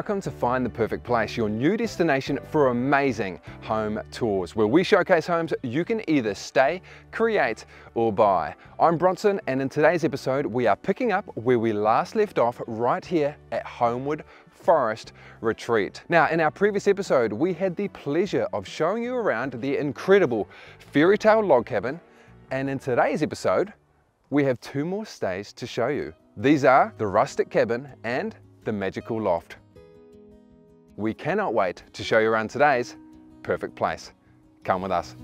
Welcome to Find the Perfect Place, your new destination for amazing home tours, where we showcase homes you can either stay, create, or buy. I'm Bronson, and in today's episode, we are picking up where we last left off right here at Homewood Forest Retreat. Now, in our previous episode, we had the pleasure of showing you around the incredible fairy tale log cabin, and in today's episode, we have two more stays to show you. These are the rustic cabin and the magical loft. We cannot wait to show you around today's perfect place. Come with us.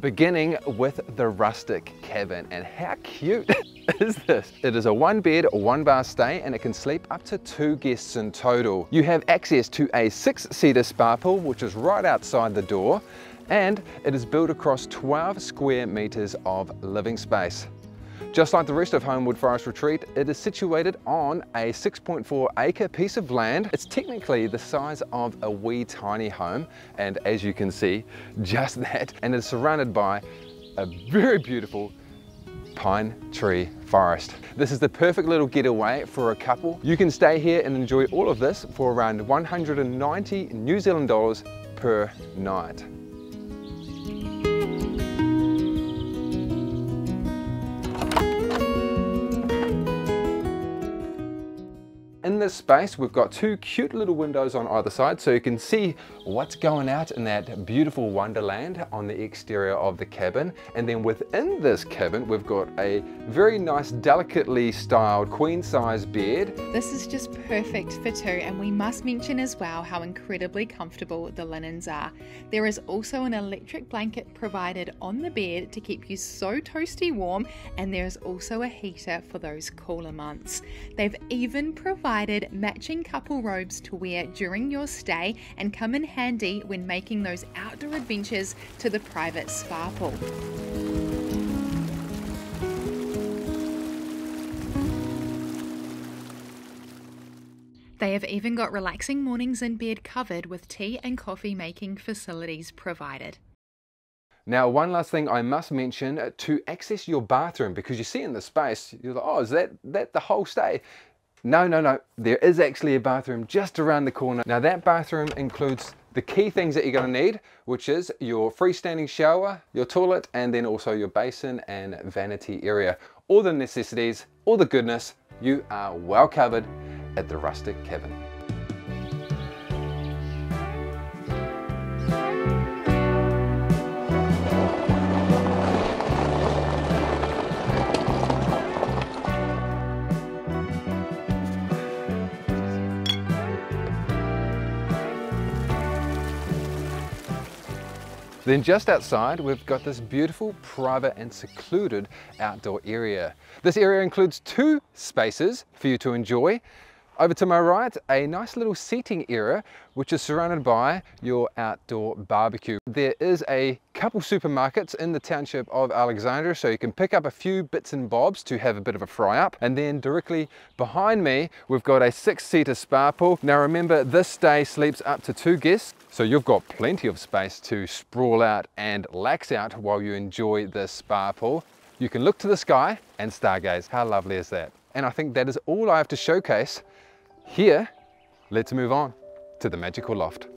Beginning with the rustic cabin and how cute is this? It is a one bed, one bath stay and it can sleep up to two guests in total. You have access to a six seater spa pool which is right outside the door and it is built across 12 square meters of living space. Just like the rest of Homewood Forest Retreat, it is situated on a 6.4 acre piece of land. It's technically the size of a wee tiny home, and as you can see, just that, and it's surrounded by a very beautiful pine tree forest. This is the perfect little getaway for a couple. You can stay here and enjoy all of this for around 190 New Zealand dollars per night. In this space, we've got two cute little windows on either side so you can see what's going out in that beautiful wonderland on the exterior of the cabin. And then within this cabin, we've got a very nice, delicately styled queen size bed. This is just perfect for two, and we must mention as well how incredibly comfortable the linens are. There is also an electric blanket provided on the bed to keep you so toasty warm, and there is also a heater for those cooler months. They've even provided provided matching couple robes to wear during your stay and come in handy when making those outdoor adventures to the private spa pool. They have even got relaxing mornings in bed covered with tea and coffee making facilities provided. Now, one last thing I must mention uh, to access your bathroom, because you see in the space, you're like, oh, is that, that the whole stay? No, no, no, there is actually a bathroom just around the corner. Now that bathroom includes the key things that you're gonna need, which is your freestanding shower, your toilet, and then also your basin and vanity area. All the necessities, all the goodness, you are well covered at the Rustic Cabin. Then just outside, we've got this beautiful private and secluded outdoor area. This area includes two spaces for you to enjoy. Over to my right, a nice little seating area, which is surrounded by your outdoor barbecue. There is a couple supermarkets in the township of Alexandra, so you can pick up a few bits and bobs to have a bit of a fry up. And then directly behind me, we've got a six-seater spa pool. Now remember, this stay sleeps up to two guests, so you've got plenty of space to sprawl out and lax out while you enjoy this spa pool. You can look to the sky and stargaze. How lovely is that? And I think that is all I have to showcase here, let's move on to the magical loft.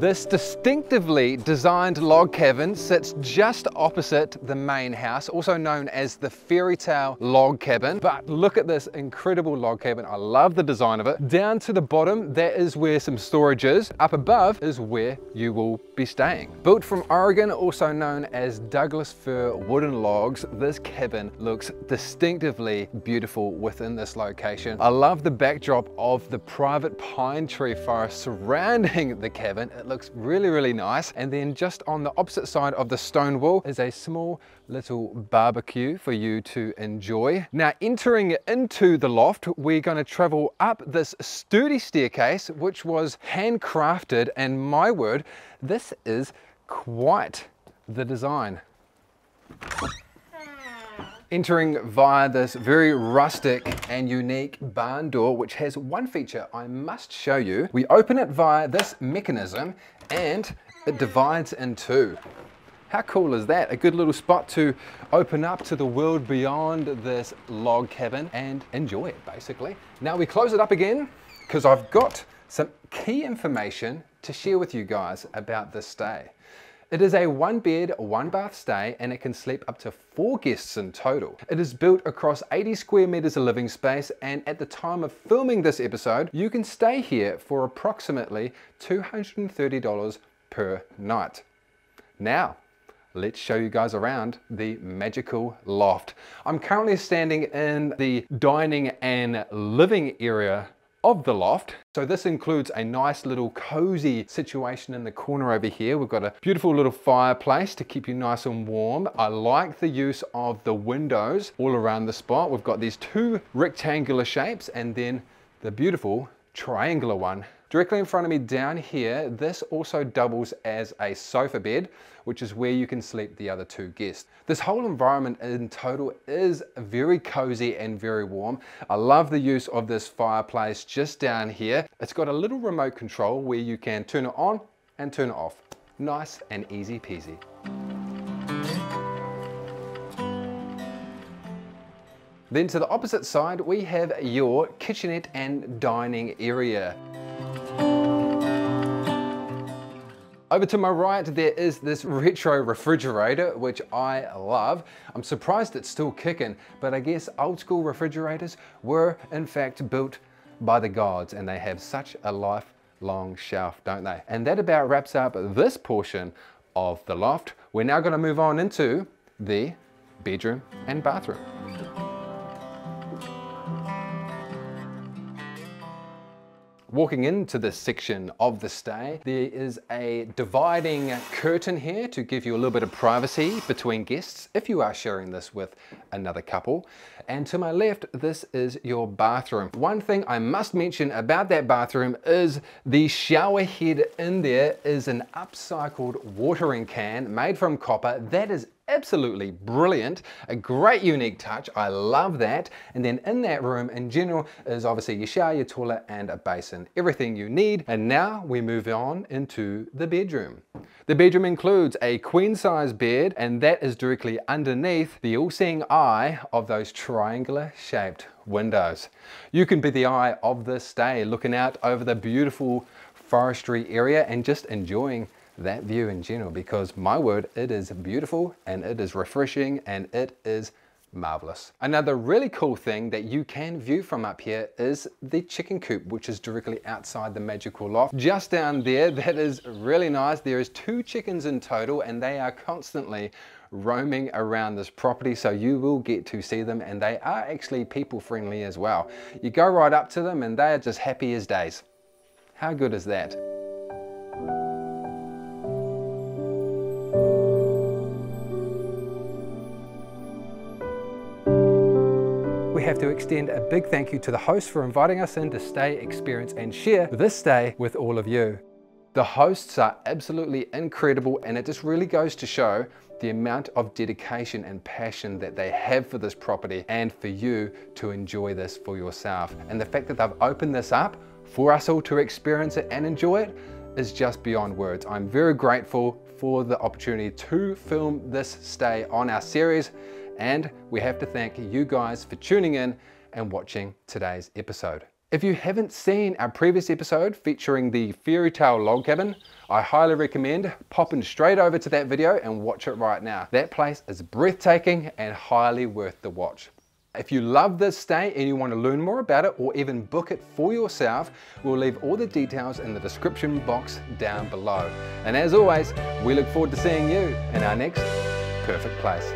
This distinctively designed log cabin sits just opposite the main house, also known as the fairy tale log cabin. But look at this incredible log cabin. I love the design of it. Down to the bottom, that is where some storage is. Up above is where you will be staying. Built from Oregon, also known as Douglas fir wooden logs, this cabin looks distinctively beautiful within this location. I love the backdrop of the private pine tree forest surrounding the cabin. It looks really, really nice. And then just on the opposite side of the stone wall is a small little barbecue for you to enjoy. Now entering into the loft, we're gonna travel up this sturdy staircase, which was handcrafted and my word, this is quite the design. Entering via this very rustic and unique barn door, which has one feature I must show you. We open it via this mechanism and it divides in two. How cool is that? A good little spot to open up to the world beyond this log cabin and enjoy it basically. Now we close it up again because I've got some key information to share with you guys about this stay. It is a one bed, one bath stay and it can sleep up to four guests in total. It is built across 80 square meters of living space and at the time of filming this episode, you can stay here for approximately $230 per night. Now, let's show you guys around the magical loft. I'm currently standing in the dining and living area of the loft. So this includes a nice little cozy situation in the corner over here. We've got a beautiful little fireplace to keep you nice and warm. I like the use of the windows all around the spot. We've got these two rectangular shapes and then the beautiful triangular one Directly in front of me down here, this also doubles as a sofa bed, which is where you can sleep the other two guests. This whole environment in total is very cozy and very warm. I love the use of this fireplace just down here. It's got a little remote control where you can turn it on and turn it off. Nice and easy peasy. Then to the opposite side, we have your kitchenette and dining area. Over to my right, there is this retro refrigerator, which I love. I'm surprised it's still kicking, but I guess old school refrigerators were in fact built by the gods and they have such a lifelong shelf, don't they? And that about wraps up this portion of the loft. We're now gonna move on into the bedroom and bathroom. Walking into this section of the stay, there is a dividing curtain here to give you a little bit of privacy between guests if you are sharing this with another couple. And to my left, this is your bathroom. One thing I must mention about that bathroom is the shower head in there is an upcycled watering can made from copper that is absolutely brilliant. A great unique touch. I love that. And then in that room in general is obviously your shower, your toilet and a basin. Everything you need. And now we move on into the bedroom. The bedroom includes a queen size bed and that is directly underneath the all-seeing eye of those triangular shaped windows. You can be the eye of this stay looking out over the beautiful forestry area and just enjoying that view in general because my word, it is beautiful and it is refreshing and it is marvelous. Another really cool thing that you can view from up here is the chicken coop, which is directly outside the magical loft. Just down there, that is really nice. There is two chickens in total and they are constantly roaming around this property so you will get to see them and they are actually people friendly as well. You go right up to them and they are just happy as days. How good is that? We have to extend a big thank you to the host for inviting us in to stay, experience and share this stay with all of you. The hosts are absolutely incredible and it just really goes to show the amount of dedication and passion that they have for this property and for you to enjoy this for yourself. And the fact that they've opened this up for us all to experience it and enjoy it is just beyond words. I'm very grateful for the opportunity to film this stay on our series and we have to thank you guys for tuning in and watching today's episode. If you haven't seen our previous episode featuring the fairy tale log cabin, I highly recommend popping straight over to that video and watch it right now. That place is breathtaking and highly worth the watch. If you love this stay and you want to learn more about it or even book it for yourself, we'll leave all the details in the description box down below. And as always, we look forward to seeing you in our next perfect place.